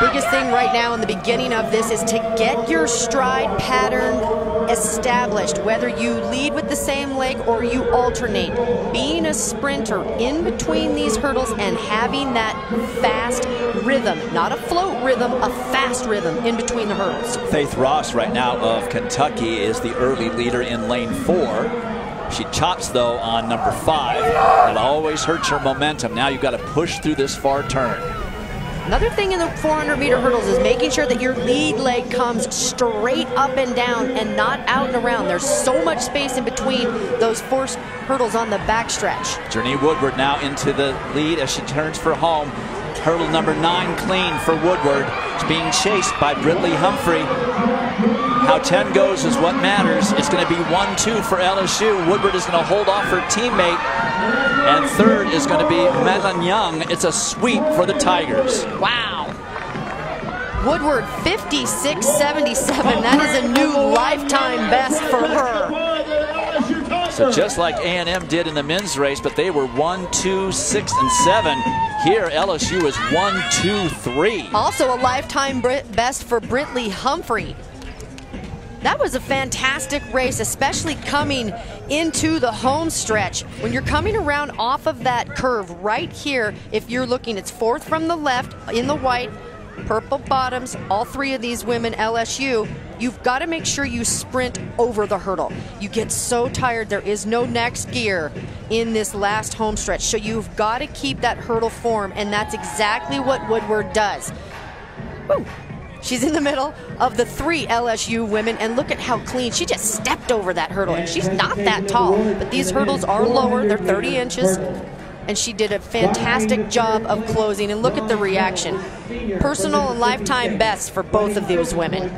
Biggest thing right now in the beginning of this is to get your stride pattern established, whether you lead with the same leg or you alternate. Being a sprinter in between these hurdles and having that fast rhythm, not a float rhythm, a fast rhythm in between the hurdles. Faith Ross right now of Kentucky is the early leader in lane four. She chops though on number five. It always hurts her momentum. Now you've got to push through this far turn. Another thing in the 400 meter hurdles is making sure that your lead leg comes straight up and down and not out and around. There's so much space in between those forced hurdles on the backstretch. Jurnee Woodward now into the lead as she turns for home. Hurdle number nine clean for Woodward. It's being chased by Brittany Humphrey. How 10 goes is what matters. It's going to be 1-2 for LSU. Woodward is going to hold off her teammate. And third is going to be Madeline Young. It's a sweep for the Tigers. Wow. Woodward 56-77. That is a new lifetime best for her. So just like A&M did in the men's race, but they were 1, 2, 6, and 7. Here, LSU is 1, 2, 3. Also a lifetime best for Brittany Humphrey. That was a fantastic race, especially coming into the home stretch. When you're coming around off of that curve right here, if you're looking, it's fourth from the left in the white, purple bottoms, all three of these women LSU, you've got to make sure you sprint over the hurdle. You get so tired, there is no next gear in this last home stretch. So you've got to keep that hurdle form, and that's exactly what Woodward does. Woo. She's in the middle of the three LSU women, and look at how clean. She just stepped over that hurdle, and she's not that tall, but these hurdles are lower. They're 30 inches, and she did a fantastic job of closing. And look at the reaction. Personal and lifetime best for both of these women.